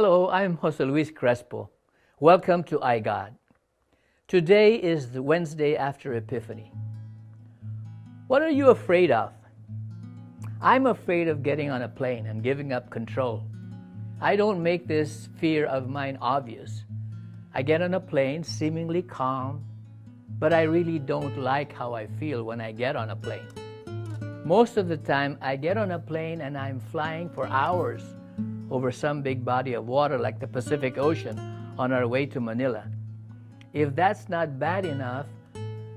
Hello, I'm Jose Luis Crespo. Welcome to iGod. Today is the Wednesday after Epiphany. What are you afraid of? I'm afraid of getting on a plane and giving up control. I don't make this fear of mine obvious. I get on a plane seemingly calm, but I really don't like how I feel when I get on a plane. Most of the time, I get on a plane and I'm flying for hours over some big body of water like the Pacific Ocean on our way to Manila. If that's not bad enough,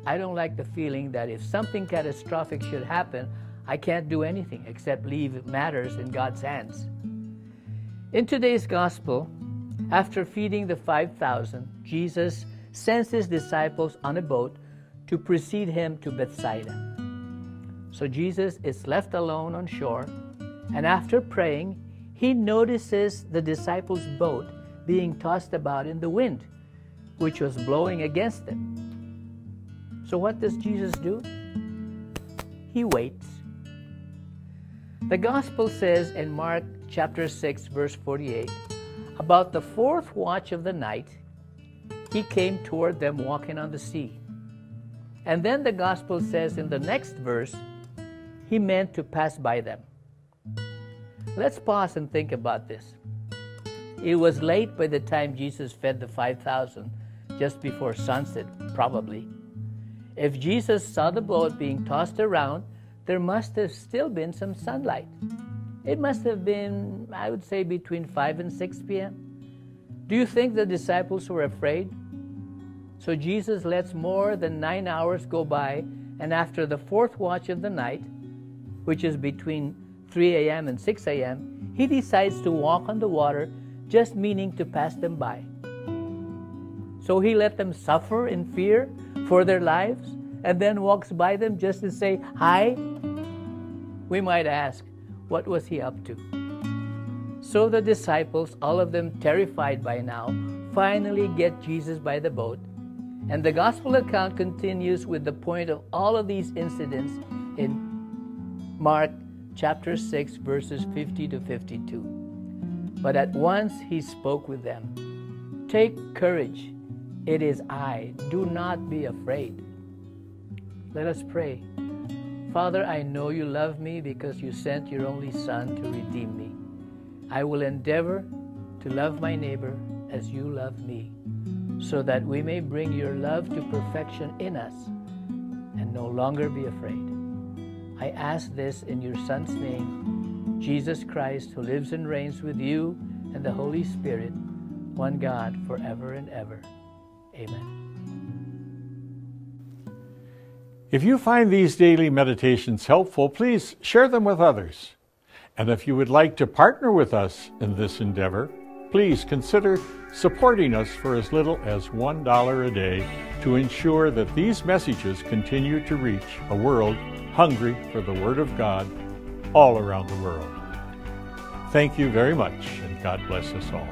I don't like the feeling that if something catastrophic should happen, I can't do anything except leave matters in God's hands. In today's gospel, after feeding the 5,000, Jesus sends his disciples on a boat to precede him to Bethsaida. So Jesus is left alone on shore, and after praying, he notices the disciples' boat being tossed about in the wind, which was blowing against them. So, what does Jesus do? He waits. The Gospel says in Mark chapter 6, verse 48, about the fourth watch of the night, he came toward them walking on the sea. And then the Gospel says in the next verse, he meant to pass by them. Let's pause and think about this. It was late by the time Jesus fed the 5,000, just before sunset, probably. If Jesus saw the boat being tossed around, there must have still been some sunlight. It must have been, I would say, between 5 and 6 p.m. Do you think the disciples were afraid? So Jesus lets more than nine hours go by, and after the fourth watch of the night, which is between 3 a.m. and 6 a.m., he decides to walk on the water, just meaning to pass them by. So he let them suffer in fear for their lives and then walks by them just to say hi? We might ask, what was he up to? So the disciples, all of them terrified by now, finally get Jesus by the boat. And the gospel account continues with the point of all of these incidents in Mark chapter 6, verses 50 to 52. But at once he spoke with them Take courage, it is I. Do not be afraid. Let us pray. Father, I know you love me because you sent your only Son to redeem me. I will endeavor to love my neighbor as you love me, so that we may bring your love to perfection in us and no longer be afraid. I ask this in your Son's name, Jesus Christ, who lives and reigns with you and the Holy Spirit, one God, forever and ever. Amen. If you find these daily meditations helpful, please share them with others. And if you would like to partner with us in this endeavor, please consider supporting us for as little as $1 a day to ensure that these messages continue to reach a world hungry for the Word of God all around the world. Thank you very much, and God bless us all.